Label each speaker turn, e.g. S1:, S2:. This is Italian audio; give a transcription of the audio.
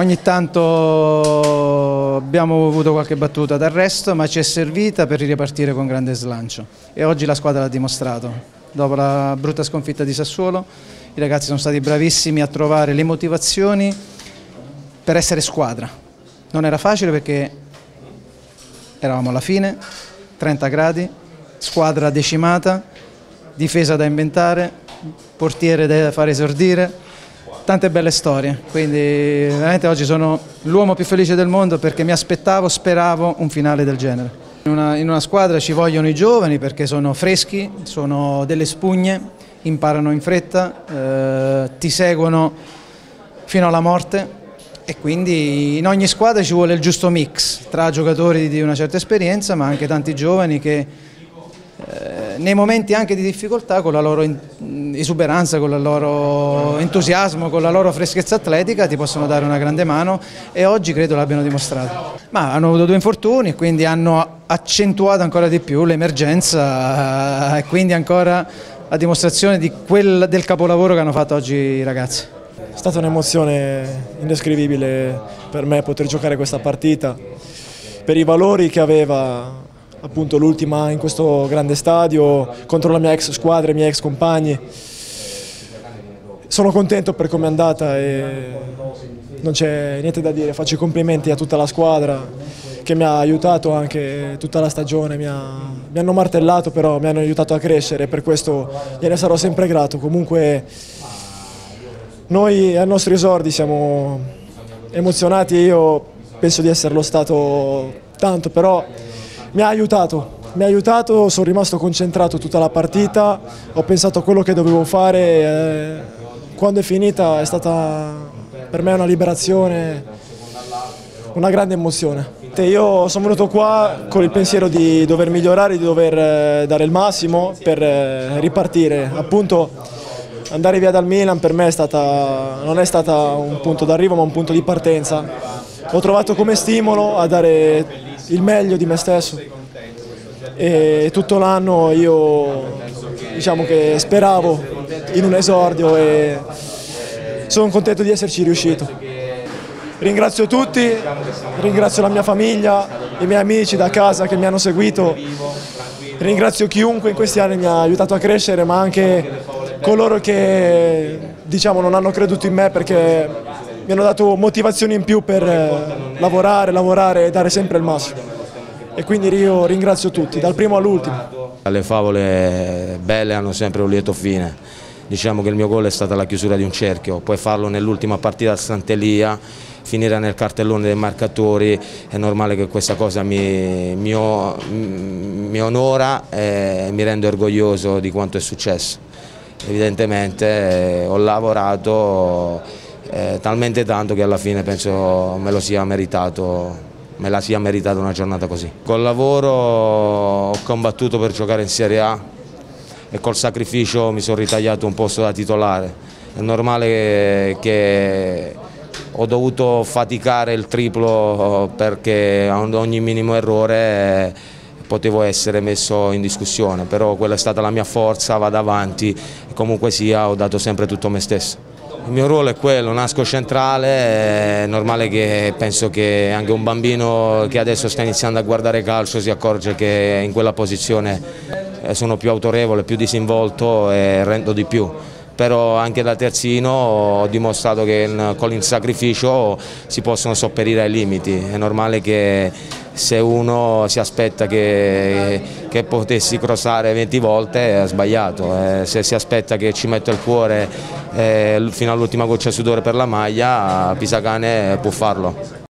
S1: Ogni tanto abbiamo avuto qualche battuta d'arresto, ma ci è servita per ripartire con grande slancio e oggi la squadra l'ha dimostrato. Dopo la brutta sconfitta di Sassuolo, i ragazzi sono stati bravissimi a trovare le motivazioni per essere squadra. Non era facile perché eravamo alla fine, 30 gradi, squadra decimata, difesa da inventare, portiere da fare esordire, tante belle storie, quindi veramente oggi sono l'uomo più felice del mondo perché mi aspettavo, speravo un finale del genere. In una, in una, squadra ci vogliono i giovani perché sono freschi, sono delle spugne, imparano in fretta, eh, ti seguono fino alla morte e quindi in ogni squadra ci vuole il giusto mix tra giocatori di una certa esperienza ma anche tanti giovani che nei momenti anche di difficoltà con la loro esuberanza, con il loro entusiasmo, con la loro freschezza atletica ti possono dare una grande mano e oggi credo l'abbiano dimostrato. Ma hanno avuto due infortuni e quindi hanno accentuato ancora di più l'emergenza eh, e quindi ancora la dimostrazione di quel, del capolavoro che hanno fatto oggi i ragazzi.
S2: È stata un'emozione indescrivibile per me poter giocare questa partita, per i valori che aveva appunto l'ultima in questo grande stadio contro la mia ex squadra, i miei ex compagni. Sono contento per come è andata e non c'è niente da dire, faccio i complimenti a tutta la squadra che mi ha aiutato anche tutta la stagione, mi, ha, mi hanno martellato però mi hanno aiutato a crescere e per questo gliene sarò sempre grato. Comunque noi ai nostri esordi siamo emozionati, io penso di esserlo stato tanto, però mi ha aiutato, mi ha aiutato, sono rimasto concentrato tutta la partita, ho pensato a quello che dovevo fare, eh, quando è finita è stata per me una liberazione, una grande emozione. Io sono venuto qua con il pensiero di dover migliorare, di dover eh, dare il massimo per eh, ripartire. Appunto andare via dal Milan per me è stata, non è stato un punto d'arrivo ma un punto di partenza. L'ho trovato come stimolo a dare il meglio di me stesso e tutto l'anno io diciamo che speravo in un esordio e sono contento di esserci riuscito. Ringrazio tutti, ringrazio la mia famiglia, i miei amici da casa che mi hanno seguito, ringrazio chiunque in questi anni mi ha aiutato a crescere ma anche coloro che diciamo, non hanno creduto in me perché mi hanno dato motivazioni in più per lavorare, lavorare e dare sempre il massimo e quindi io ringrazio tutti, dal primo all'ultimo.
S3: Le favole belle hanno sempre un lieto fine, diciamo che il mio gol è stata la chiusura di un cerchio, puoi farlo nell'ultima partita a Sant'Elia, finire nel cartellone dei marcatori, è normale che questa cosa mi, mi, mi onora e mi rende orgoglioso di quanto è successo. Evidentemente eh, ho lavorato eh, talmente tanto che alla fine penso me lo sia meritato me la sia meritata una giornata così. Col lavoro ho combattuto per giocare in Serie A e col sacrificio mi sono ritagliato un posto da titolare. È normale che ho dovuto faticare il triplo perché ad ogni minimo errore potevo essere messo in discussione, però quella è stata la mia forza, vado avanti e comunque sia ho dato sempre tutto me stesso. Il mio ruolo è quello, nasco centrale, è normale che penso che anche un bambino che adesso sta iniziando a guardare calcio si accorge che in quella posizione eh, sono più autorevole, più disinvolto e rendo di più. Però anche da terzino ho dimostrato che con il sacrificio si possono sopperire ai limiti, è normale che se uno si aspetta che, che potessi crossare 20 volte ha sbagliato, eh, se si aspetta che ci metto il cuore eh, fino all'ultima goccia sudore per la maglia Pisacane può farlo.